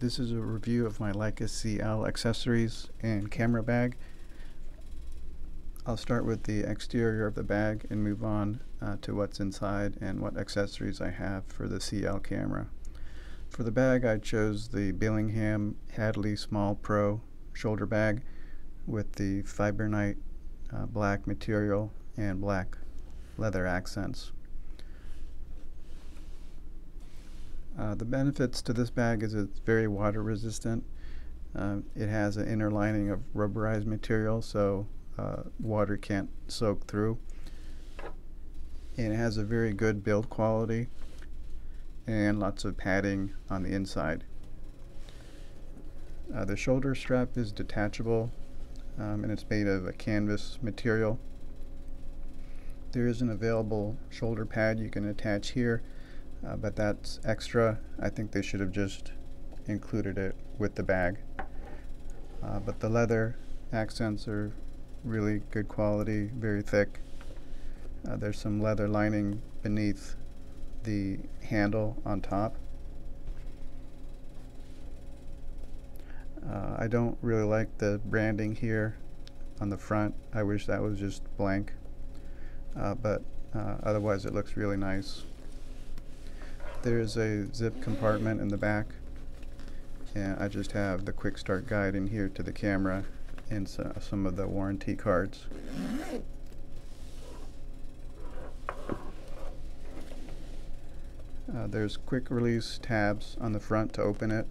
This is a review of my Leica CL accessories and camera bag. I'll start with the exterior of the bag and move on uh, to what's inside and what accessories I have for the CL camera. For the bag I chose the Billingham Hadley Small Pro shoulder bag with the FibreNyte uh, black material and black leather accents. Uh, the benefits to this bag is it's very water resistant. Uh, it has an inner lining of rubberized material so uh, water can't soak through. It has a very good build quality and lots of padding on the inside. Uh, the shoulder strap is detachable um, and it's made of a canvas material. There is an available shoulder pad you can attach here uh, but that's extra. I think they should have just included it with the bag. Uh, but the leather accents are really good quality, very thick. Uh, there's some leather lining beneath the handle on top. Uh, I don't really like the branding here on the front. I wish that was just blank. Uh, but uh, otherwise it looks really nice. There's a zip compartment in the back and I just have the quick start guide in here to the camera and so, some of the warranty cards. Uh, there's quick release tabs on the front to open it.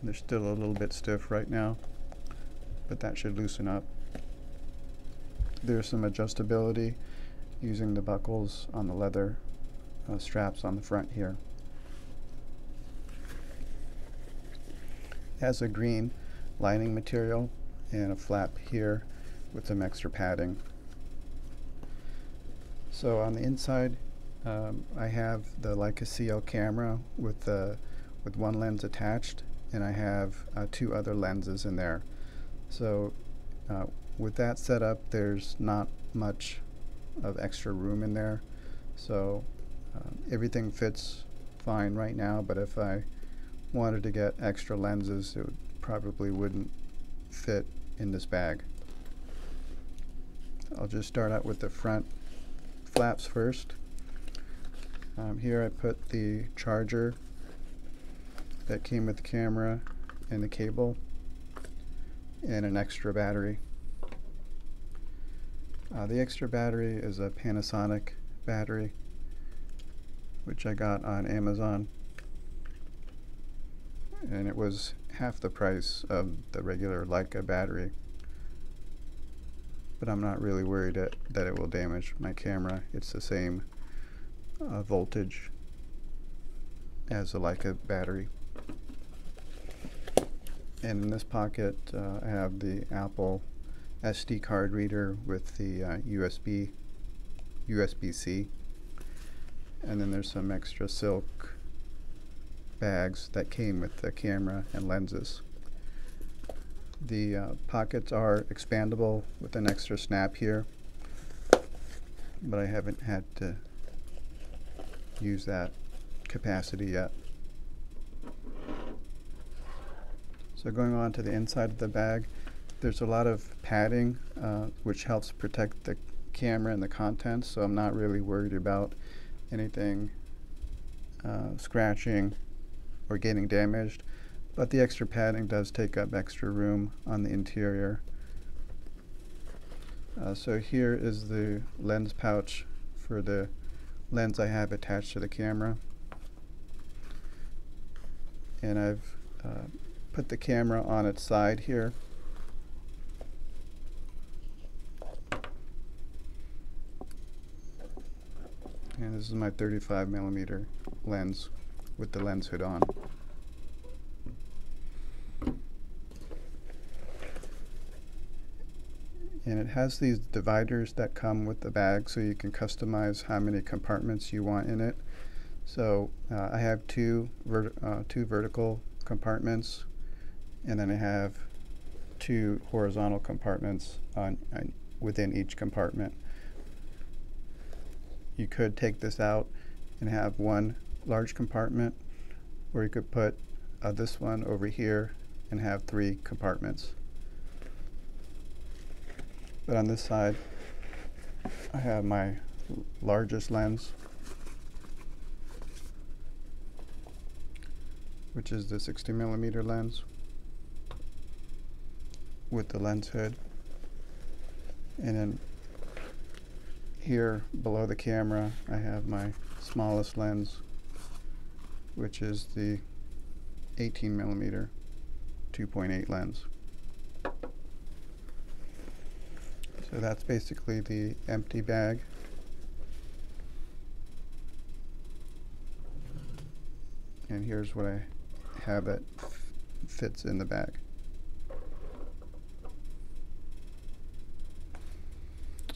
They're still a little bit stiff right now, but that should loosen up. There's some adjustability using the buckles on the leather uh, straps on the front here. It has a green lining material and a flap here with some extra padding. So on the inside um, I have the Leica CL camera with the with one lens attached and I have uh, two other lenses in there. So uh, with that setup there's not much of extra room in there so um, everything fits fine right now, but if I wanted to get extra lenses, it would probably wouldn't fit in this bag. I'll just start out with the front flaps first. Um, here I put the charger that came with the camera and the cable and an extra battery. Uh, the extra battery is a Panasonic battery which I got on Amazon. And it was half the price of the regular Leica battery. But I'm not really worried that, that it will damage my camera. It's the same uh, voltage as the Leica battery. And in this pocket, uh, I have the Apple SD card reader with the uh, USB USB-C and then there's some extra silk bags that came with the camera and lenses. The uh, pockets are expandable with an extra snap here, but I haven't had to use that capacity yet. So going on to the inside of the bag, there's a lot of padding uh, which helps protect the camera and the contents, so I'm not really worried about anything uh, scratching or getting damaged but the extra padding does take up extra room on the interior. Uh, so here is the lens pouch for the lens I have attached to the camera and I've uh, put the camera on its side here and this is my 35 millimeter lens with the lens hood on. And it has these dividers that come with the bag so you can customize how many compartments you want in it. So uh, I have two, vert uh, two vertical compartments and then I have two horizontal compartments on, on within each compartment you could take this out and have one large compartment or you could put uh, this one over here and have three compartments. But on this side, I have my largest lens, which is the 60 millimeter lens with the lens hood. And then here below the camera, I have my smallest lens, which is the 18 millimeter 2.8 lens. So that's basically the empty bag. And here's what I have that fits in the bag.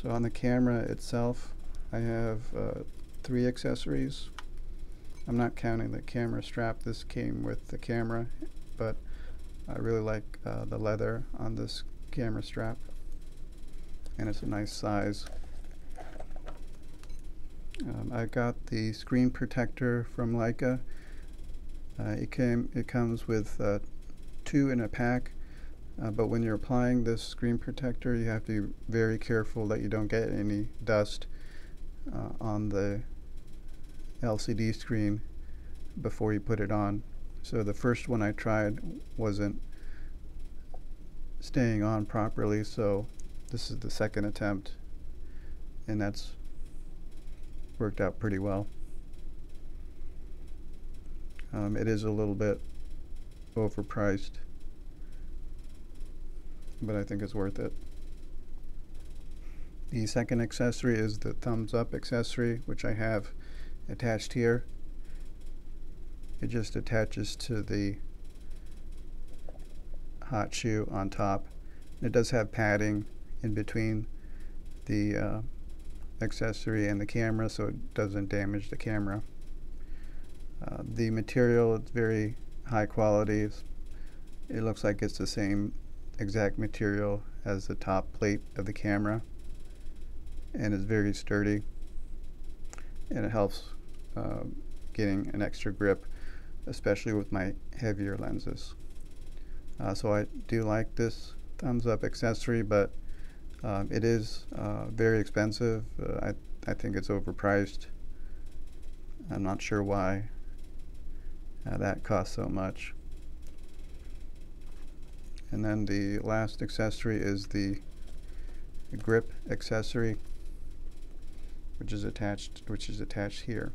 So on the camera itself, I have uh, three accessories. I'm not counting the camera strap. This came with the camera, but I really like uh, the leather on this camera strap, and it's a nice size. Um, I got the screen protector from Leica. Uh, it came. It comes with uh, two in a pack, uh, but when you're applying this screen protector, you have to be very careful that you don't get any dust uh, on the LCD screen before you put it on. So the first one I tried wasn't staying on properly, so this is the second attempt, and that's worked out pretty well. Um, it is a little bit overpriced, but I think it's worth it. The second accessory is the thumbs up accessory, which I have attached here. It just attaches to the hot shoe on top. It does have padding in between the uh, accessory and the camera so it doesn't damage the camera. Uh, the material is very high quality. It looks like it's the same exact material as the top plate of the camera and is very sturdy and it helps uh, getting an extra grip especially with my heavier lenses. Uh, so I do like this thumbs up accessory but um, it is uh, very expensive. Uh, I, I think it's overpriced. I'm not sure why uh, that costs so much. And then the last accessory is the grip accessory which is attached which is attached here.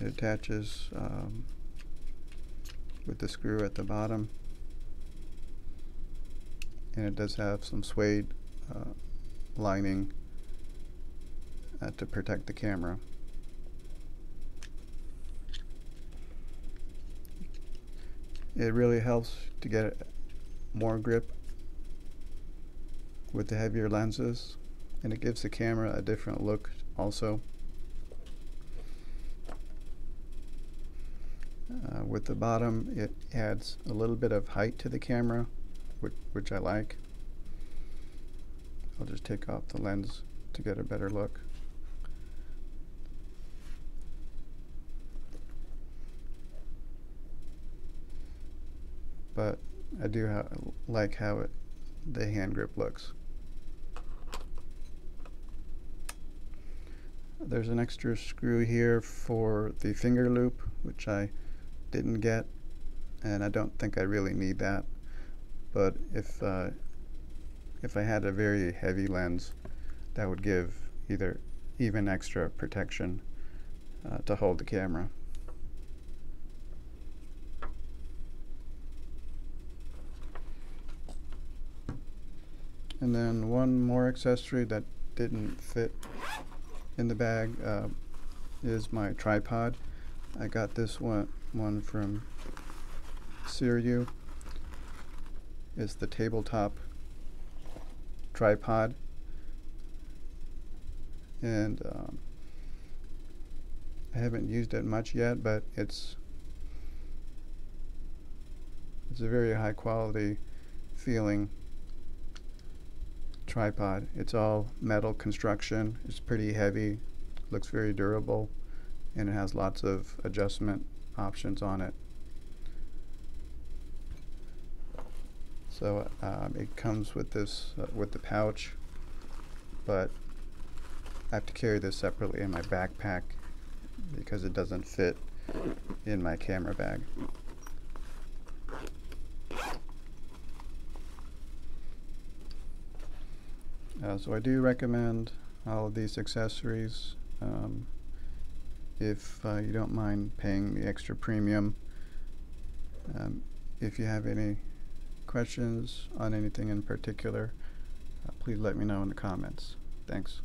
It attaches um, with the screw at the bottom and it does have some suede uh, lining uh, to protect the camera. It really helps to get more grip with the heavier lenses and it gives the camera a different look also. Uh, with the bottom it adds a little bit of height to the camera which, which I like. I'll just take off the lens to get a better look. But I do ha like how it the hand grip looks. There's an extra screw here for the finger loop, which I didn't get, and I don't think I really need that. But if uh, if I had a very heavy lens, that would give either even extra protection uh, to hold the camera. And then one more accessory that didn't fit in the bag uh, is my tripod. I got this one, one from Sirui. It's the tabletop tripod. And um, I haven't used it much yet, but it's it's a very high quality feeling tripod. It's all metal construction. It's pretty heavy, looks very durable, and it has lots of adjustment options on it. So um, it comes with this uh, with the pouch, but I have to carry this separately in my backpack because it doesn't fit in my camera bag. Uh, so I do recommend all of these accessories. Um, if uh, you don't mind paying the extra premium. Um, if you have any questions on anything in particular, uh, please let me know in the comments. Thanks.